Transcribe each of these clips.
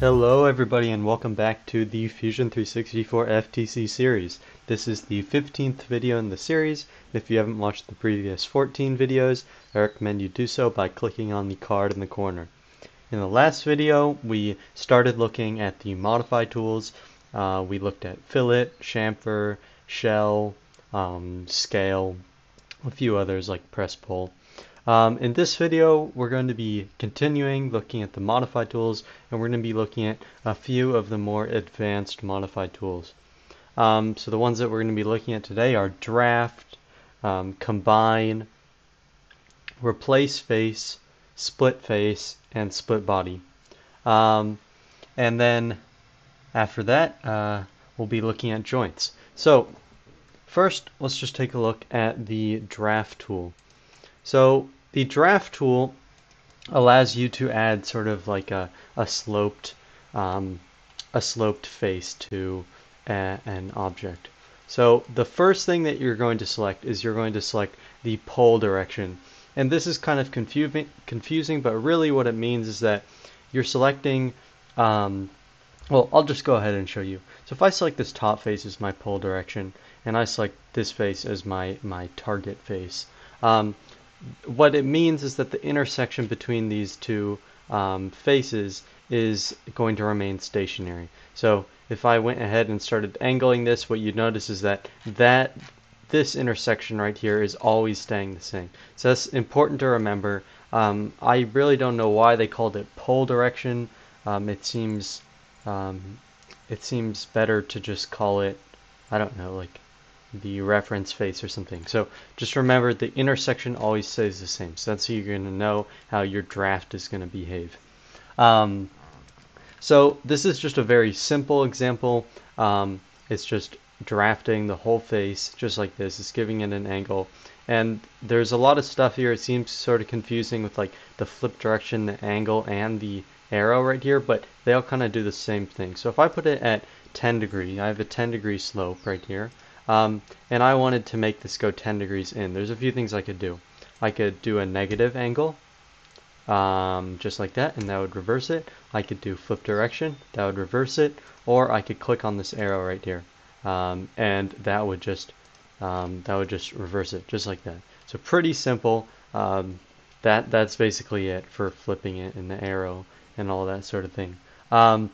Hello everybody and welcome back to the Fusion 360 for FTC series. This is the 15th video in the series. If you haven't watched the previous 14 videos, I recommend you do so by clicking on the card in the corner. In the last video, we started looking at the modify tools. Uh, we looked at fillet, chamfer, shell, um, scale, a few others like press pull. Um, in this video, we're going to be continuing looking at the modify tools, and we're going to be looking at a few of the more advanced modify tools. Um, so the ones that we're going to be looking at today are draft, um, combine, replace face, split face, and split body. Um, and then after that, uh, we'll be looking at joints. So first, let's just take a look at the draft tool. So the draft tool allows you to add sort of like a, a sloped um, a sloped face to a, an object. So the first thing that you're going to select is you're going to select the pull direction. And this is kind of confusing, confusing but really what it means is that you're selecting, um, well, I'll just go ahead and show you. So if I select this top face as my pull direction, and I select this face as my, my target face, um, what it means is that the intersection between these two um, faces is going to remain stationary. So if I went ahead and started angling this, what you'd notice is that that this intersection right here is always staying the same. So that's important to remember. Um, I really don't know why they called it pull direction. Um, it seems um, it seems better to just call it I don't know like the reference face or something. So just remember the intersection always stays the same. So that's how you're going to know how your draft is going to behave. Um, so this is just a very simple example. Um, it's just drafting the whole face just like this. It's giving it an angle. And there's a lot of stuff here. It seems sort of confusing with like the flip direction, the angle, and the arrow right here, but they all kind of do the same thing. So if I put it at 10 degree, I have a 10 degree slope right here. Um, and I wanted to make this go 10 degrees in. There's a few things I could do. I could do a negative angle, um, just like that, and that would reverse it. I could do flip direction, that would reverse it, or I could click on this arrow right here, um, and that would just um, that would just reverse it, just like that. So pretty simple. Um, that that's basically it for flipping it and the arrow and all that sort of thing. Um,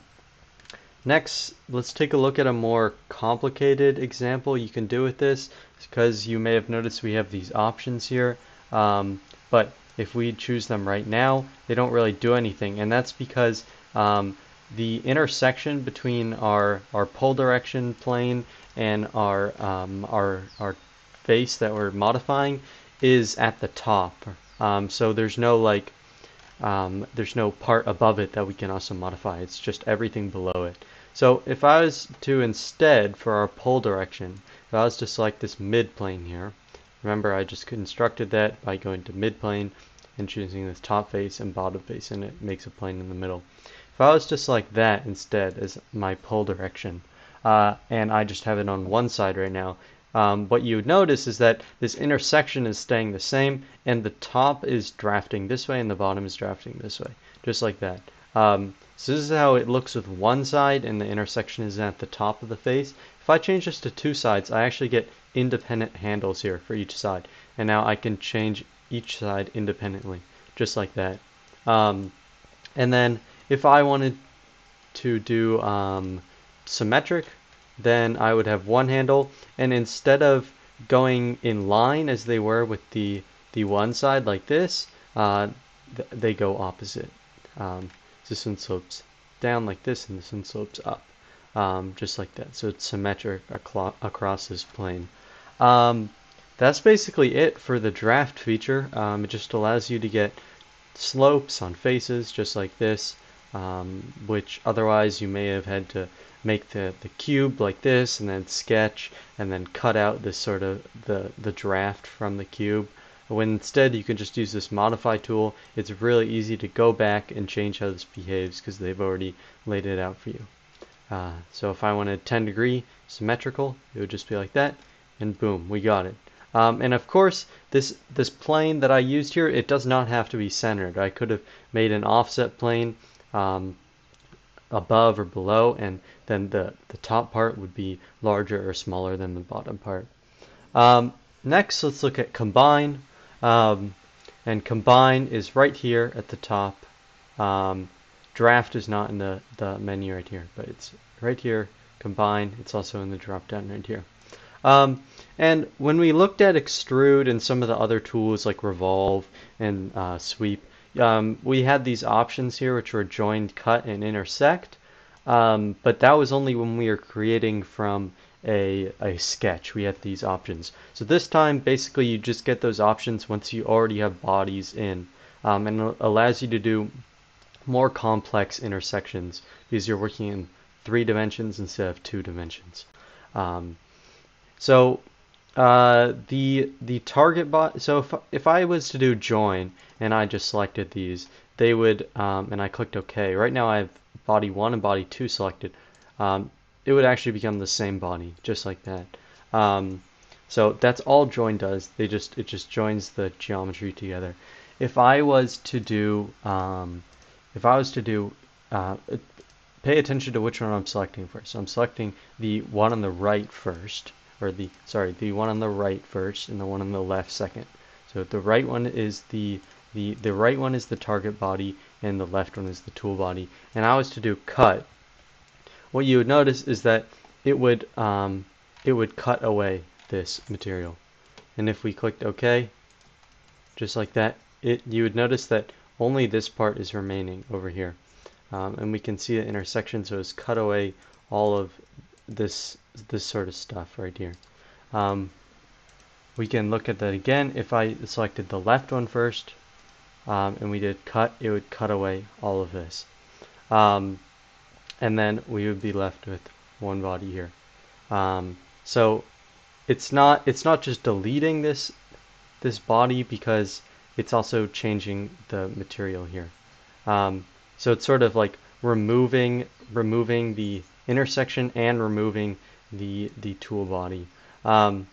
Next, let's take a look at a more complicated example you can do with this because you may have noticed we have these options here. Um, but if we choose them right now, they don't really do anything. And that's because um, the intersection between our, our pull direction plane and our, um, our, our face that we're modifying is at the top. Um, so there's no like, um, there's no part above it that we can also modify. It's just everything below it. So if I was to instead, for our pull direction, if I was to select this mid-plane here, remember I just constructed that by going to mid-plane and choosing this top face and bottom face and it makes a plane in the middle. If I was to select that instead as my pull direction, uh, and I just have it on one side right now, um, what you would notice is that this intersection is staying the same and the top is drafting this way and the bottom is drafting this way, just like that. Um, so this is how it looks with one side and the intersection is at the top of the face. If I change this to two sides, I actually get independent handles here for each side. And now I can change each side independently, just like that. Um, and then if I wanted to do um, symmetric, then I would have one handle. And instead of going in line as they were with the, the one side like this, uh, th they go opposite. Um, this one slopes down like this and this one slopes up um, just like that. So it's symmetric across this plane. Um, that's basically it for the draft feature. Um, it just allows you to get slopes on faces just like this um, which otherwise you may have had to make the, the cube like this and then sketch and then cut out this sort of the, the draft from the cube when instead you can just use this modify tool, it's really easy to go back and change how this behaves because they've already laid it out for you. Uh, so if I wanted 10 degree symmetrical, it would just be like that, and boom, we got it. Um, and of course, this this plane that I used here, it does not have to be centered. I could have made an offset plane, um, above or below, and then the, the top part would be larger or smaller than the bottom part. Um, next, let's look at combine. Um, and combine is right here at the top. Um, draft is not in the, the menu right here, but it's right here. Combine, it's also in the drop down right here. Um, and when we looked at extrude and some of the other tools like revolve and uh, sweep, um, we had these options here which were join, cut, and intersect. Um, but that was only when we were creating from a, a sketch. We had these options. So this time, basically, you just get those options once you already have bodies in. Um, and it allows you to do more complex intersections because you're working in three dimensions instead of two dimensions. Um, so uh, the the target bot. So if if I was to do join and I just selected these, they would um, and I clicked OK. Right now I have body one and body two selected. Um, it would actually become the same body, just like that. Um, so that's all join does. They just it just joins the geometry together. If I was to do um, if I was to do uh, pay attention to which one I'm selecting first. So I'm selecting the one on the right first or the sorry the one on the right first and the one on the left second so the right one is the the the right one is the target body and the left one is the tool body and I was to do cut what you would notice is that it would um, it would cut away this material and if we clicked OK just like that it you would notice that only this part is remaining over here um, and we can see the intersection so it's cut away all of this this sort of stuff right here. Um, we can look at that again. If I selected the left one first um, and we did cut, it would cut away all of this. Um, and then we would be left with one body here. Um, so it's not it's not just deleting this this body because it's also changing the material here. Um, so it's sort of like removing removing the intersection and removing the, the tool body. Um,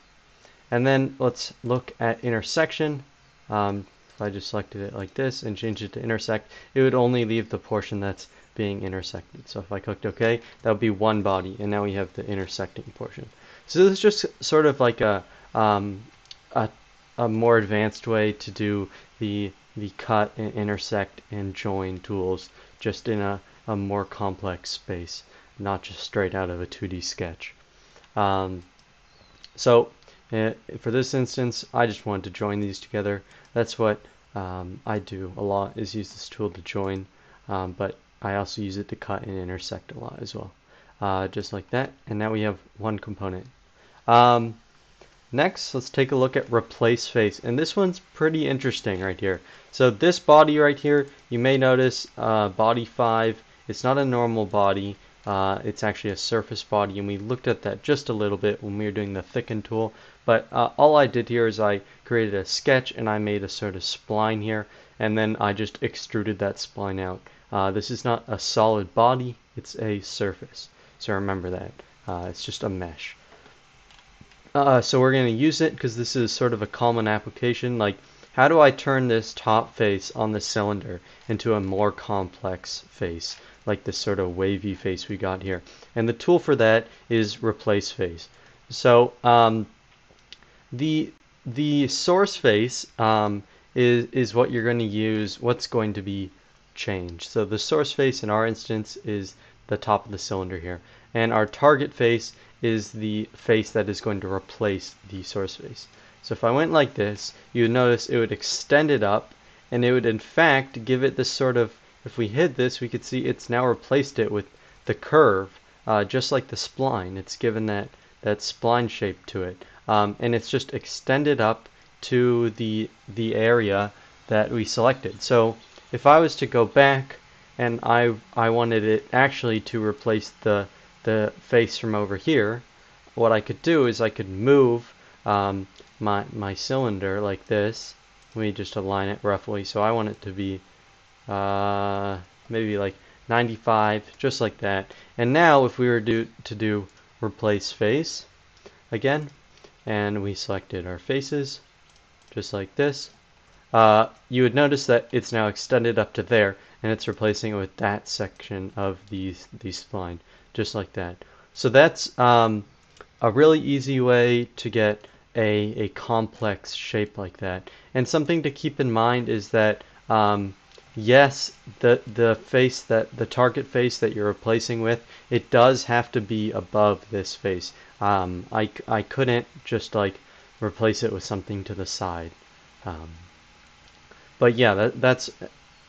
and then let's look at intersection. Um, if I just selected it like this and changed it to intersect, it would only leave the portion that's being intersected. So if I clicked OK, that would be one body, and now we have the intersecting portion. So this is just sort of like a, um, a, a more advanced way to do the, the cut and intersect and join tools just in a, a more complex space not just straight out of a 2D sketch. Um, so uh, for this instance, I just wanted to join these together. That's what um, I do a lot is use this tool to join, um, but I also use it to cut and intersect a lot as well. Uh, just like that, and now we have one component. Um, next, let's take a look at replace face, and this one's pretty interesting right here. So this body right here, you may notice uh, body 5, it's not a normal body, uh, it's actually a surface body and we looked at that just a little bit when we were doing the thicken tool but uh, all I did here is I created a sketch and I made a sort of spline here and then I just extruded that spline out. Uh, this is not a solid body, it's a surface. So remember that. Uh, it's just a mesh. Uh, so we're going to use it because this is sort of a common application like how do I turn this top face on the cylinder into a more complex face? like this sort of wavy face we got here. And the tool for that is replace face. So um, the the source face um, is is what you're going to use. What's going to be changed? So the source face in our instance is the top of the cylinder here, and our target face is the face that is going to replace the source face. So if I went like this, you would notice it would extend it up, and it would in fact give it this sort of if we hid this, we could see it's now replaced it with the curve, uh, just like the spline. It's given that, that spline shape to it. Um, and it's just extended up to the, the area that we selected. So if I was to go back and I, I wanted it actually to replace the, the face from over here, what I could do is I could move um, my, my cylinder like this. Let me just align it roughly. So I want it to be uh, maybe like 95, just like that. And now if we were do, to do replace face again, and we selected our faces, just like this, uh, you would notice that it's now extended up to there and it's replacing it with that section of the, the spline, just like that. So that's um, a really easy way to get a, a complex shape like that. And something to keep in mind is that um, yes, the the face that the target face that you're replacing with, it does have to be above this face. Um, I, I couldn't just like replace it with something to the side. But yeah, that, that's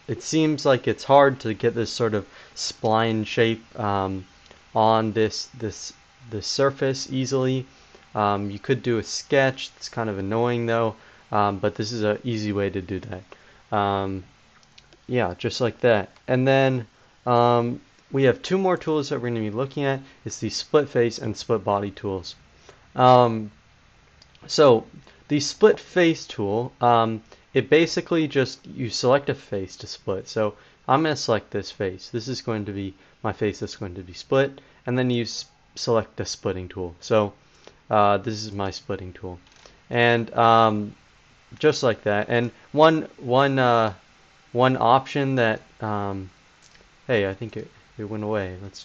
it seems like it's hard to get this sort of spline shape um, on this this this surface easily. Um, you could do a sketch. It's kind of annoying though, um, but this is an easy way to do that. Um, yeah, just like that. And then um, we have two more tools that we're going to be looking at. It's the split face and split body tools. Um, so the split face tool, um, it basically just, you select a face to split. So I'm going to select this face. This is going to be my face that's going to be split. And then you select the splitting tool. So uh, this is my splitting tool. And um, just like that. And one, one, uh, one option that, um, hey, I think it, it went away. Let's,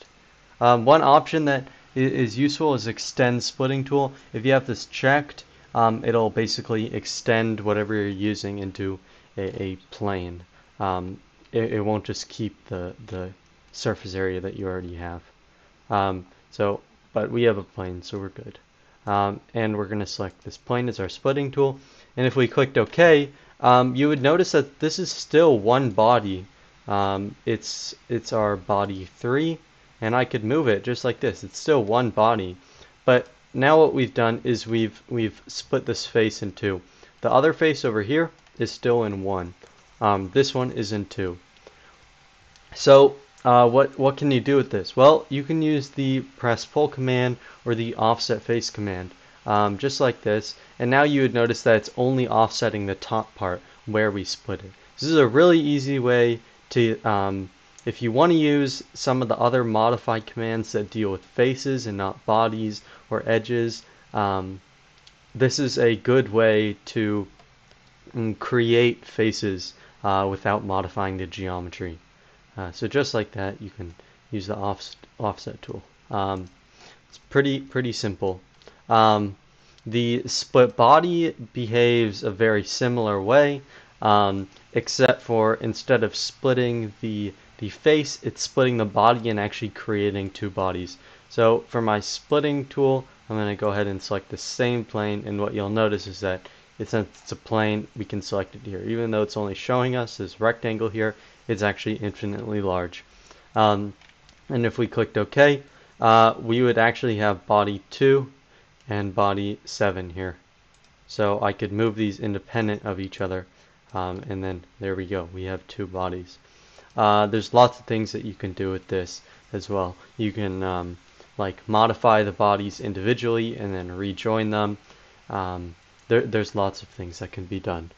um, one option that is useful is extend splitting tool. If you have this checked, um, it'll basically extend whatever you're using into a, a plane. Um, it, it, won't just keep the, the surface area that you already have. Um, so, but we have a plane, so we're good. Um, and we're going to select this plane as our splitting tool. And if we clicked OK, um, you would notice that this is still one body. Um, it's it's our body 3, and I could move it just like this. It's still one body. But now what we've done is we've we've split this face in two. The other face over here is still in one. Um, this one is in two. So uh, what what can you do with this? Well, you can use the press pull command or the offset face command um, just like this. And now you would notice that it's only offsetting the top part where we split it. This is a really easy way to, um, if you want to use some of the other modified commands that deal with faces and not bodies or edges, um, this is a good way to mm, create faces uh, without modifying the geometry. Uh, so just like that, you can use the off offset tool. Um, it's pretty pretty simple. Um, the split body behaves a very similar way, um, except for instead of splitting the the face, it's splitting the body and actually creating two bodies. So for my splitting tool, I'm going to go ahead and select the same plane, and what you'll notice is that since it's a plane, we can select it here. Even though it's only showing us this rectangle here, it's actually infinitely large. Um, and if we clicked OK, uh, we would actually have body 2 and body 7 here. So I could move these independent of each other um, and then there we go we have two bodies uh, there's lots of things that you can do with this as well you can um, like modify the bodies individually and then rejoin them um, there, there's lots of things that can be done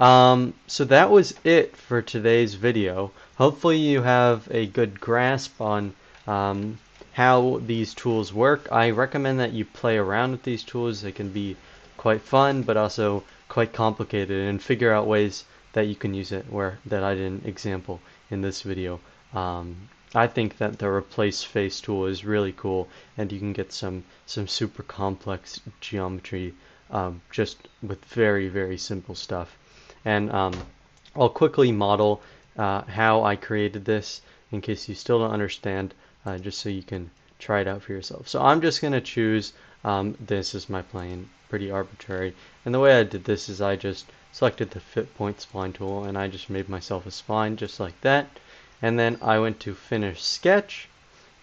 um, so that was it for today's video hopefully you have a good grasp on um, how these tools work. I recommend that you play around with these tools. They can be quite fun, but also quite complicated, and figure out ways that you can use it where that I didn't example in this video. Um, I think that the replace face tool is really cool, and you can get some some super complex geometry um, just with very very simple stuff. And um, I'll quickly model uh, how I created this in case you still don't understand uh, just so you can try it out for yourself. So I'm just going to choose um, this as my plane, pretty arbitrary. And the way I did this is I just selected the fit point spline tool and I just made myself a spline just like that. And then I went to finish sketch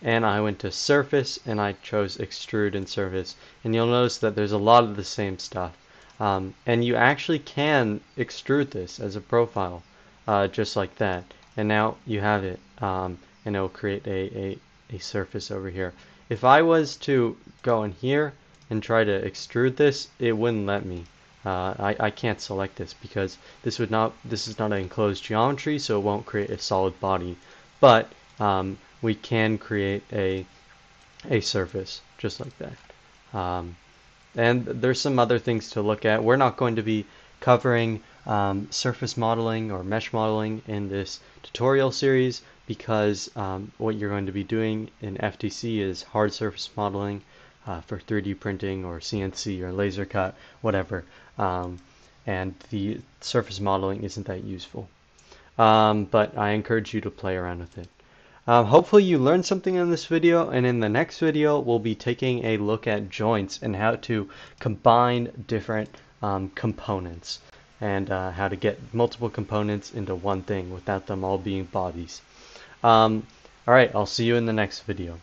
and I went to surface and I chose extrude and surface. And you'll notice that there's a lot of the same stuff. Um, and you actually can extrude this as a profile uh, just like that. And now you have it um, and it will create a, a a surface over here. If I was to go in here and try to extrude this, it wouldn't let me. Uh, I, I can't select this because this would not this is not an enclosed geometry so it won't create a solid body. But um, we can create a a surface just like that. Um, and there's some other things to look at. We're not going to be covering um, surface modeling or mesh modeling in this tutorial series because um, what you're going to be doing in FTC is hard surface modeling uh, for 3D printing or CNC or laser cut, whatever. Um, and the surface modeling isn't that useful. Um, but I encourage you to play around with it. Um, hopefully you learned something in this video and in the next video we'll be taking a look at joints and how to combine different um, components and uh, how to get multiple components into one thing without them all being bodies. Um, Alright, I'll see you in the next video.